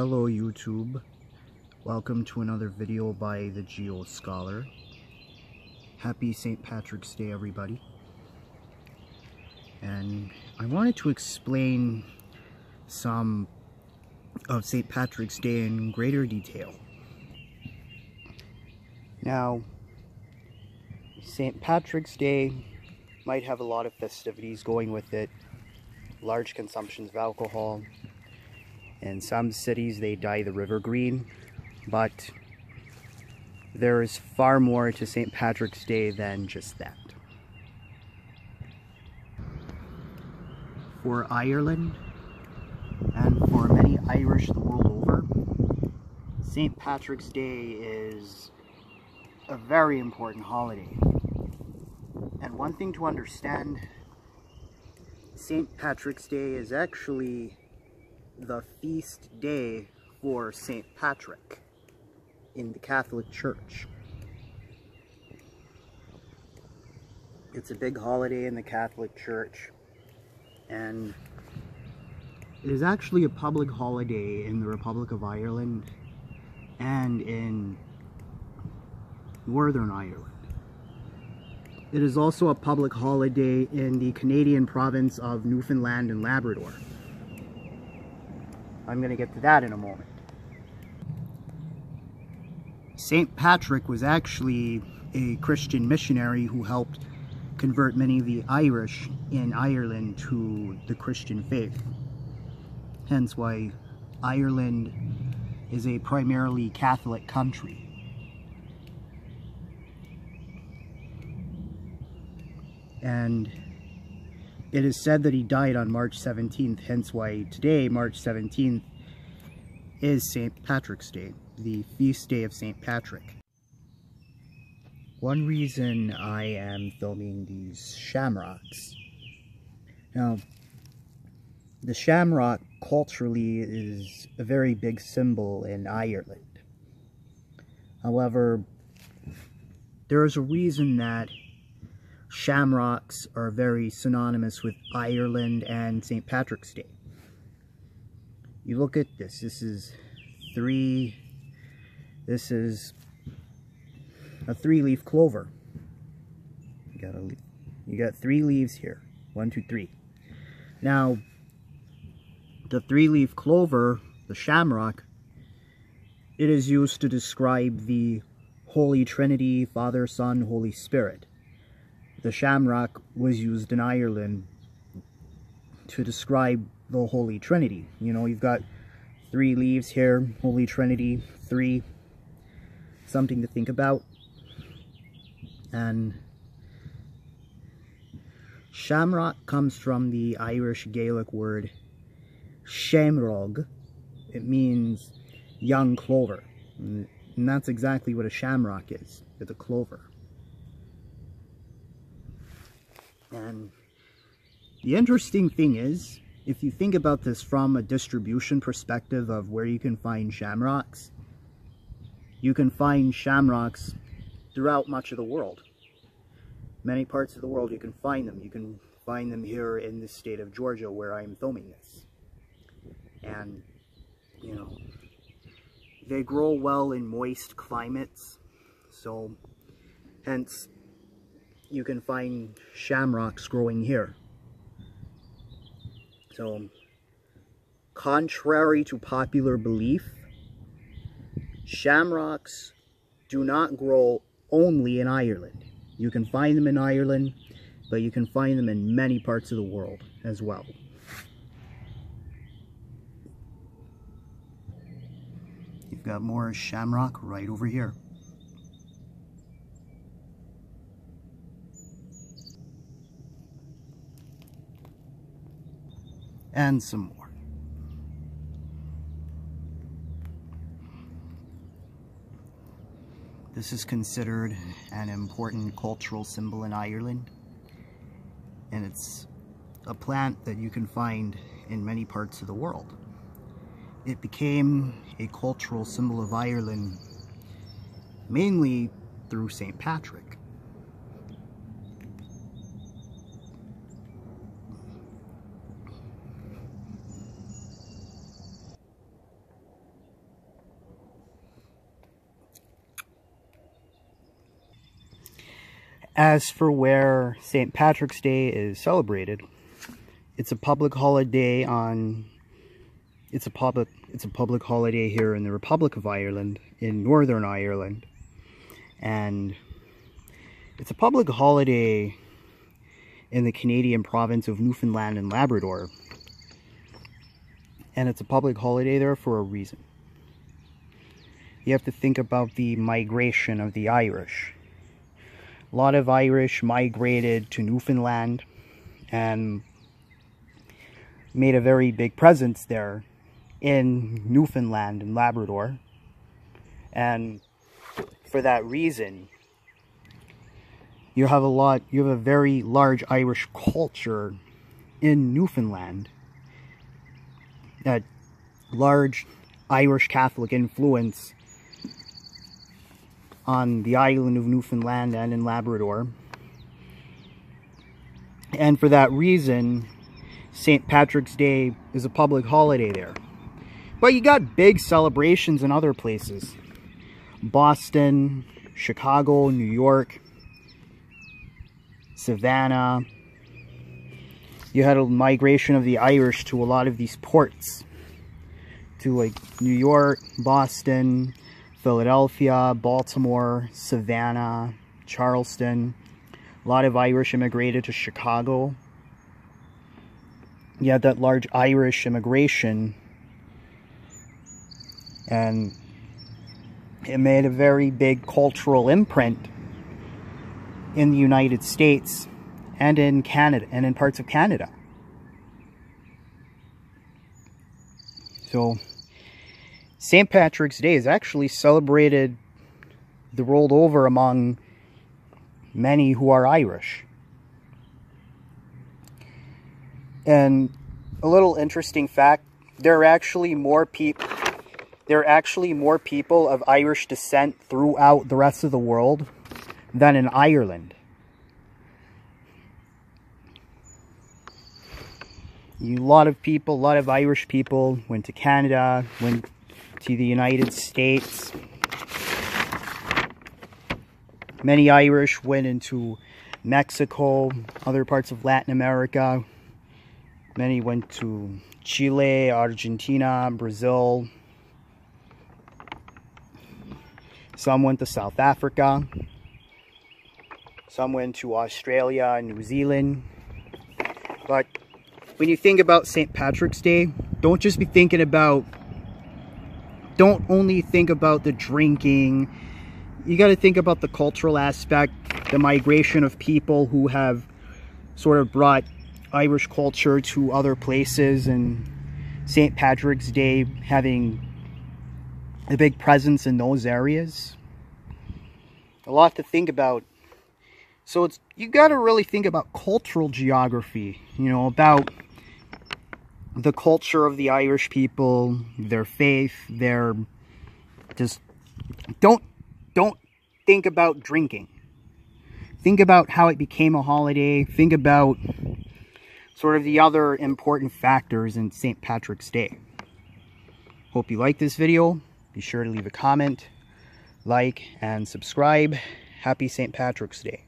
Hello YouTube, welcome to another video by the GeoScholar. Happy St. Patrick's Day everybody. And I wanted to explain some of St. Patrick's Day in greater detail. Now, St. Patrick's Day might have a lot of festivities going with it, large consumptions of alcohol, in some cities they dye the river green, but there is far more to St. Patrick's Day than just that. For Ireland, and for many Irish the world over, St. Patrick's Day is a very important holiday. And one thing to understand, St. Patrick's Day is actually the feast day for St. Patrick in the Catholic Church. It's a big holiday in the Catholic Church and it is actually a public holiday in the Republic of Ireland and in Northern Ireland. It is also a public holiday in the Canadian province of Newfoundland and Labrador. I'm going to get to that in a moment. St. Patrick was actually a Christian missionary who helped convert many of the Irish in Ireland to the Christian faith. Hence why Ireland is a primarily Catholic country. And it is said that he died on March 17th, hence why today, March 17th, is St. Patrick's Day, the feast day of St. Patrick. One reason I am filming these shamrocks. Now, the shamrock culturally is a very big symbol in Ireland. However, there is a reason that shamrocks are very synonymous with Ireland and St. Patrick's Day. You look at this, this is three, this is a three-leaf clover. You got, a, you got three leaves here, one, two, three. Now, the three-leaf clover, the shamrock, it is used to describe the Holy Trinity, Father, Son, Holy Spirit the shamrock was used in Ireland to describe the Holy Trinity. You know, you've got three leaves here, Holy Trinity, three, something to think about. And shamrock comes from the Irish Gaelic word seamróg. It means young clover. And that's exactly what a shamrock is. It's a clover. And the interesting thing is, if you think about this from a distribution perspective of where you can find shamrocks, you can find shamrocks throughout much of the world. Many parts of the world you can find them. You can find them here in the state of Georgia where I'm filming this. And, you know, they grow well in moist climates, so hence you can find shamrocks growing here. So, um, contrary to popular belief, shamrocks do not grow only in Ireland. You can find them in Ireland, but you can find them in many parts of the world as well. You've got more shamrock right over here. And some more. This is considered an important cultural symbol in Ireland and it's a plant that you can find in many parts of the world. It became a cultural symbol of Ireland mainly through St. Patrick. As for where St. Patrick's Day is celebrated, it's a public holiday on it's a public it's a public holiday here in the Republic of Ireland in Northern Ireland. And it's a public holiday in the Canadian province of Newfoundland and Labrador. And it's a public holiday there for a reason. You have to think about the migration of the Irish a lot of Irish migrated to Newfoundland and made a very big presence there in Newfoundland and Labrador. And for that reason, you have a lot, you have a very large Irish culture in Newfoundland. That large Irish Catholic influence on the island of Newfoundland and in Labrador. And for that reason, St. Patrick's Day is a public holiday there. But you got big celebrations in other places. Boston, Chicago, New York, Savannah. You had a migration of the Irish to a lot of these ports. To like New York, Boston, Philadelphia, Baltimore, Savannah, Charleston. A lot of Irish immigrated to Chicago. You had that large Irish immigration. And it made a very big cultural imprint in the United States and in Canada and in parts of Canada. So St. Patrick's Day is actually celebrated the rolled over among many who are Irish. And a little interesting fact, there are actually more people there are actually more people of Irish descent throughout the rest of the world than in Ireland. A lot of people, a lot of Irish people went to Canada, went to the United States. Many Irish went into Mexico, other parts of Latin America. Many went to Chile, Argentina, Brazil. Some went to South Africa. Some went to Australia, New Zealand. But when you think about St. Patrick's Day, don't just be thinking about don't only think about the drinking. You got to think about the cultural aspect, the migration of people who have sort of brought Irish culture to other places and St. Patrick's Day having a big presence in those areas. A lot to think about. So it's you got to really think about cultural geography, you know, about the culture of the Irish people, their faith, their just don't don't think about drinking. Think about how it became a holiday. Think about sort of the other important factors in St. Patrick's Day. Hope you like this video. Be sure to leave a comment, like, and subscribe. Happy St. Patrick's Day.